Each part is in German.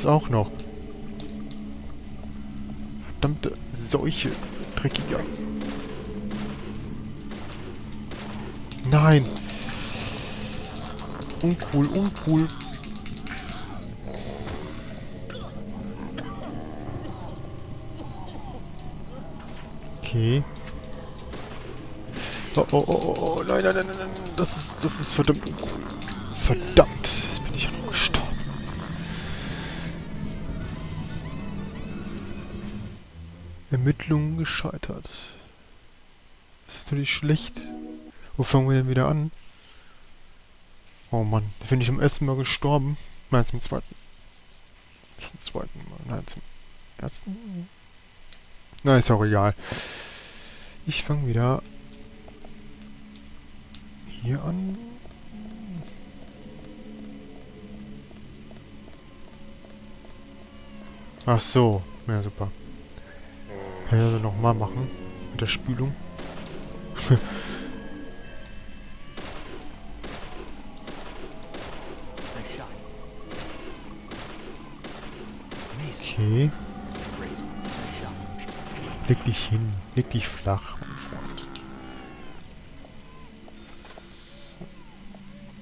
Das auch noch. Verdammte Seuche. Dreckiger. Nein. Uncool, uncool. Okay. Oh, oh, oh, oh, oh, nein, nein, nein, nein, das ist, das ist verdammt uncool. Verdammt, Ermittlungen gescheitert. Das ist natürlich schlecht. Wo fangen wir denn wieder an? Oh Mann, bin ich am ersten Mal gestorben? Nein, zum zweiten. Zum zweiten Mal. Nein, zum ersten. Na, ist auch egal. Ich fange wieder hier an. Ach so. Ja, super. Kann ich also nochmal machen. Mit der Spülung. okay. Leg dich hin. Leg dich flach, mein Freund.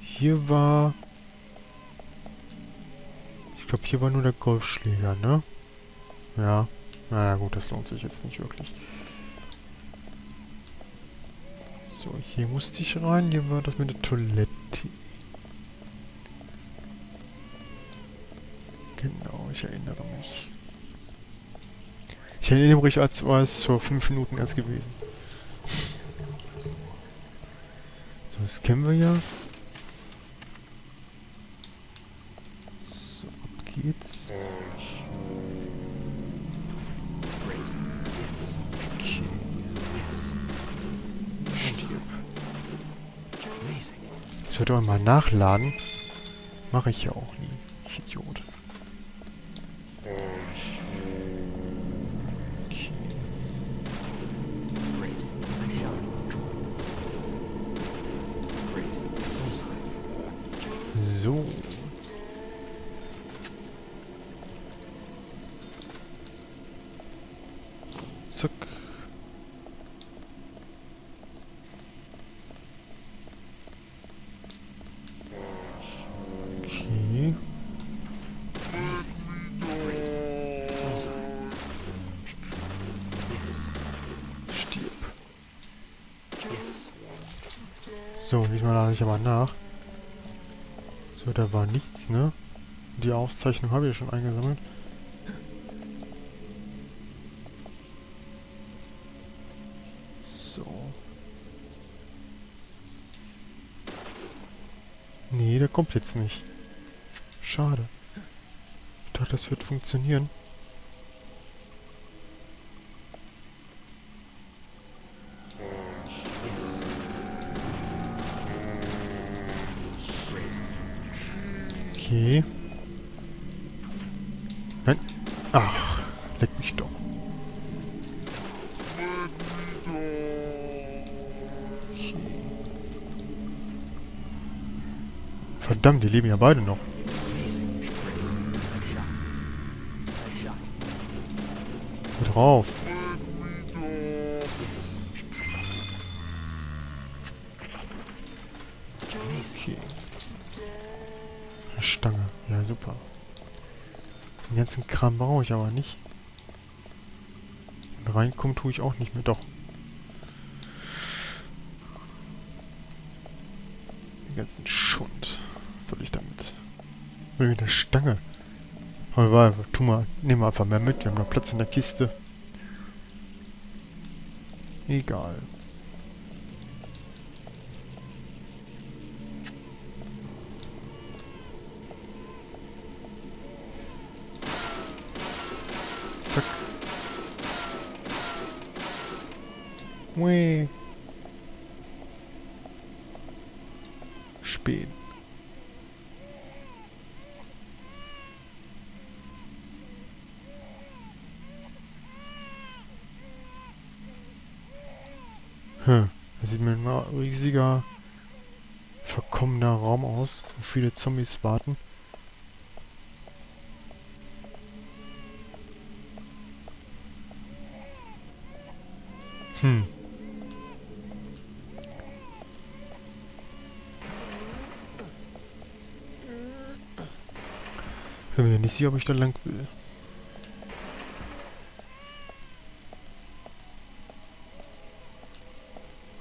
Hier war... Ich glaube, hier war nur der Golfschläger, ne? Ja. Naja gut, das lohnt sich jetzt nicht wirklich. So, hier musste ich rein. Hier war das mit der Toilette. Genau, ich erinnere mich. Ich erinnere mich, als war es vor fünf Minuten erst gewesen. So, das kennen wir ja. So, ab geht's. Sollte aber mal nachladen. Mache ich ja auch nie. So, diesmal lade ich aber nach. So, da war nichts, ne? Die Aufzeichnung habe ich schon eingesammelt. So. Nee, der kommt jetzt nicht. Schade. Ich dachte, das wird funktionieren. Die leben ja beide noch. Geh drauf. Okay. Eine Stange. Ja, super. Den ganzen Kram brauche ich aber nicht. Und reinkommen tue ich auch nicht mehr. Doch. Den ganzen Schund. Was soll ich damit? Will mit der Stange. Aber tu mal, nehmen wir einfach mehr mit. Wir haben noch Platz in der Kiste. Egal. Zack. Hui. Spähen. sieht mir ein riesiger, verkommener Raum aus, wo viele Zombies warten. Hm. Ich bin mir nicht sicher, ob ich da lang will.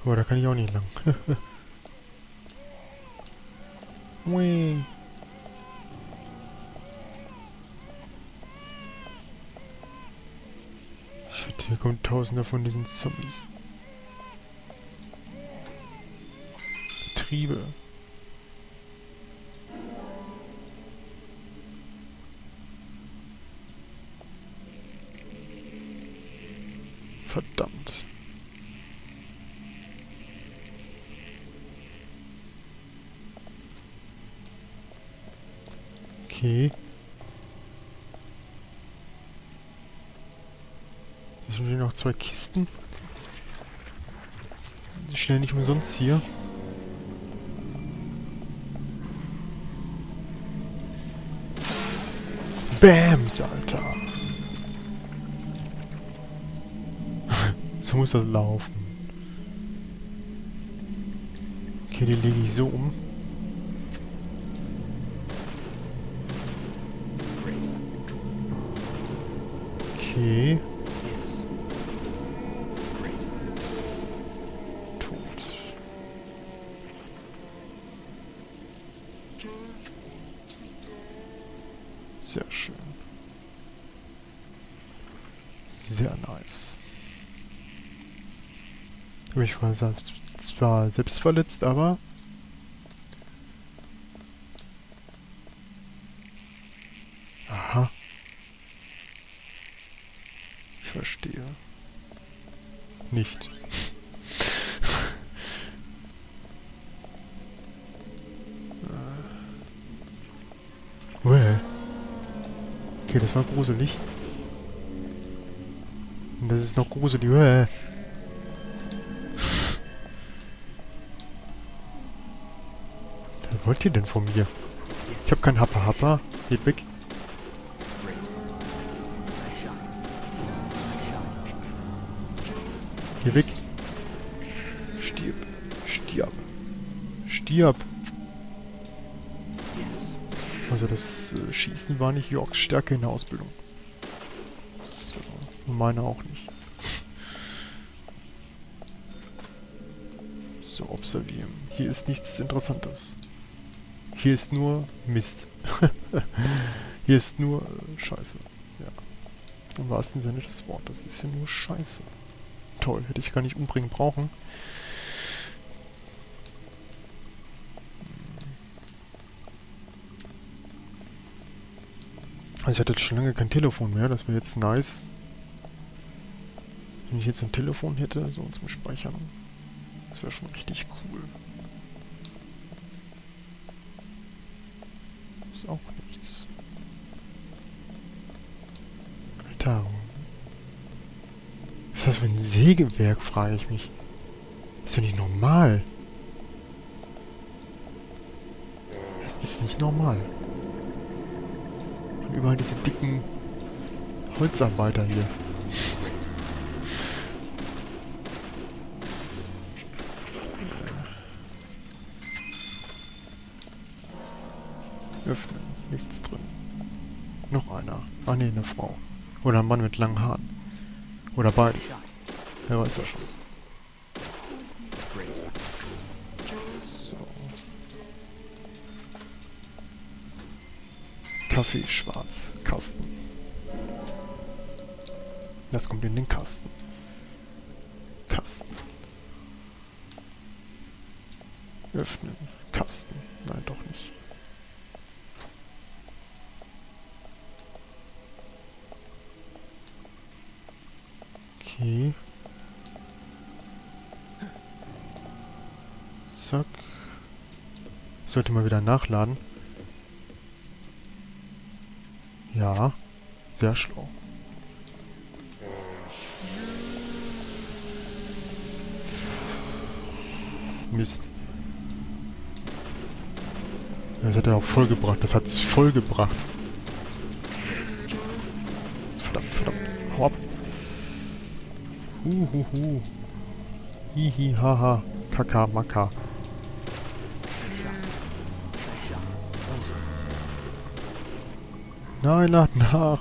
Aber da kann ich auch nicht lang. Ui. Shit, hier kommen tausende von diesen Zombies. Betriebe. Verdammt. Okay. Hier sind hier noch zwei Kisten. Schnell nicht umsonst hier. Bams, Alter. so muss das laufen. Okay, die lege ich so um. Okay. Sehr schön. Sehr nice. Ich war selbst, zwar selbst verletzt, aber... Aha. Ich verstehe. Nicht. Okay, das war gruselig. Und das ist noch gruselig. Well. Was wollt ihr denn von mir? Ich hab kein Happa Happa. Geht weg. Geh weg. Stirb. Stirb. Stirb. Also das äh, Schießen war nicht Yorks Stärke in der Ausbildung. So. Meine auch nicht. So, observieren. Hier ist nichts Interessantes. Hier ist nur Mist. Hier ist nur äh, Scheiße. Ja. Im wahrsten Sinne des Wortes. Das ist ja nur Scheiße. Toll, hätte ich gar nicht umbringen brauchen. Also ich hatte jetzt schon lange kein Telefon mehr, das wäre jetzt nice. Wenn ich jetzt ein Telefon hätte, so zum Speichern. Das wäre schon richtig cool. Ist auch nichts. Alter. Was ist das für ein Sägewerk, frage ich mich. Ist ja nicht normal. Es ist nicht normal. Überall diese dicken Holzarbeiter hier. Öffnen. Nichts drin. Noch einer. Ah ne, eine Frau. Oder ein Mann mit langen Haaren. Oder beides. Wer weiß das schon. Kaffee schwarz. Kasten. Das kommt in den Kasten. Kasten. Öffnen. Kasten. Nein, doch nicht. Okay. Zack. Sollte mal wieder nachladen. Ja. Sehr schlau. Mist. Das hat er auch vollgebracht. Das hat's vollgebracht. Verdammt, verdammt. Hau ab. Huhuhu. Hihi, haha, kaka, maka. Nein, lad nach.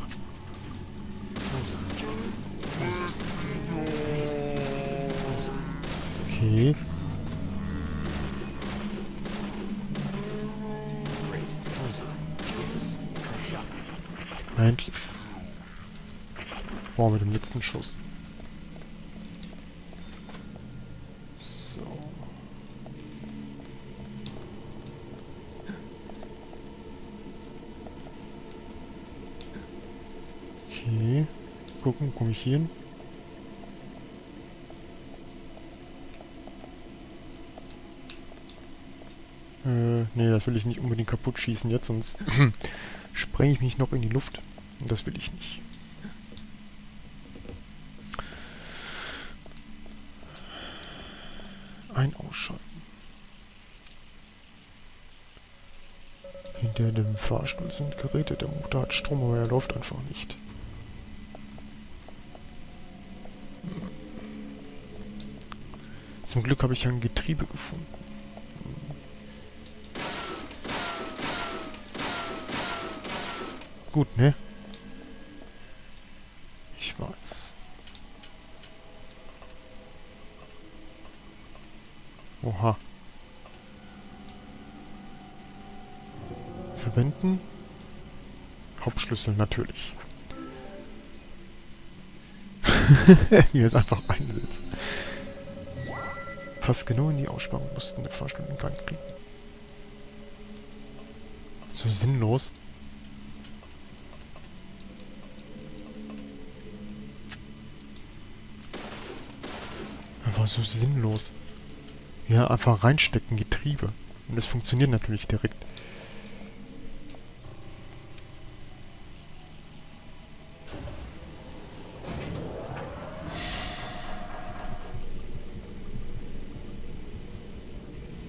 Okay. Endlich. Boah, mit dem letzten Schuss. So. Okay. Gucken, komme ich hier hin? Äh, nee, das will ich nicht unbedingt kaputt schießen jetzt, sonst sprenge ich mich noch in die Luft. Und das will ich nicht. Ein Ausschalten. Hinter dem Fahrstuhl sind Geräte. Der Motor hat Strom, aber er läuft einfach nicht. Zum Glück habe ich ein Getriebe gefunden. Gut, ne? Ich weiß. Oha. Verwenden. Hauptschlüssel, natürlich. Hier ist einfach einsetzen. Fast genau in die Aussparung mussten Fahrstuhl in Gang kriegen. So sinnlos. Einfach so sinnlos. Ja, einfach reinstecken, Getriebe. Und es funktioniert natürlich direkt.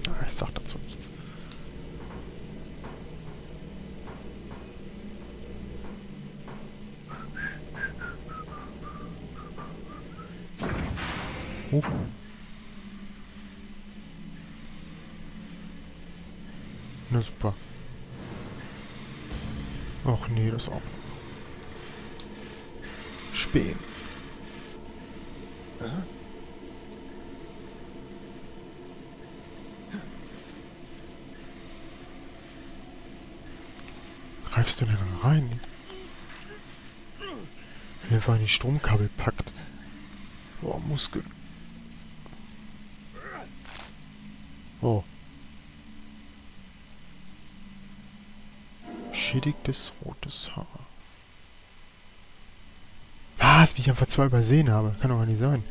Ah, Ich sag dazu nichts. Oh. Na super. Ach nee, das auch. Spähen. Greifst du denn rein? Wer war in die Stromkabel packt. Boah, Muskeln. Oh. Schädigtes rotes Haar. Was? Wie ich einfach zwei übersehen habe. Kann doch gar nicht sein.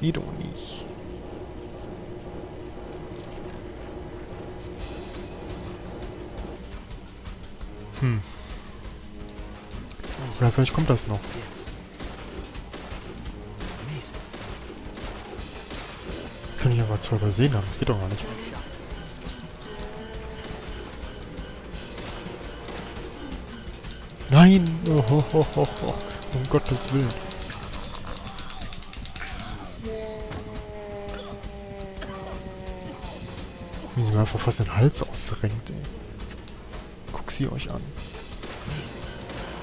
Nicht. Hm. Oder vielleicht kommt das noch. Kann ich aber zwar übersehen haben. Das geht doch gar nicht. Nein! Oh, ho, ho, ho, ho. Um Gottes Willen. Mir einfach fast den Hals ausrenkt, ey. Guck sie euch an.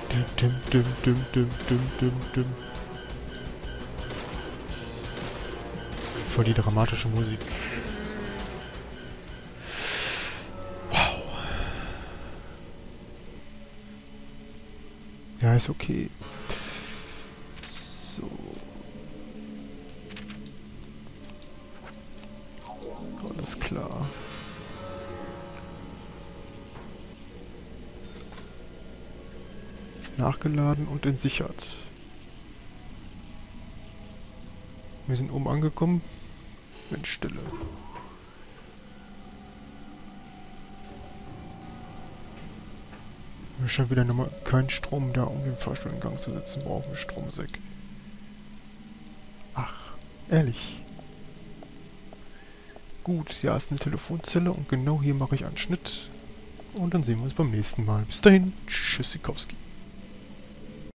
Dim, dim, dim, dim, dim, dim, dim, dim. Voll die dramatische Musik. Wow. Ja, ist okay. Nachgeladen und entsichert. Wir sind oben angekommen. Windstille. Wir schon wieder nochmal kein Strom da, um den Fahrstuhl in Gang zu setzen. Brauchen wir Stromsäck. Ach, ehrlich. Gut, hier ist eine Telefonzelle und genau hier mache ich einen Schnitt. Und dann sehen wir uns beim nächsten Mal. Bis dahin, Tschüssikowski.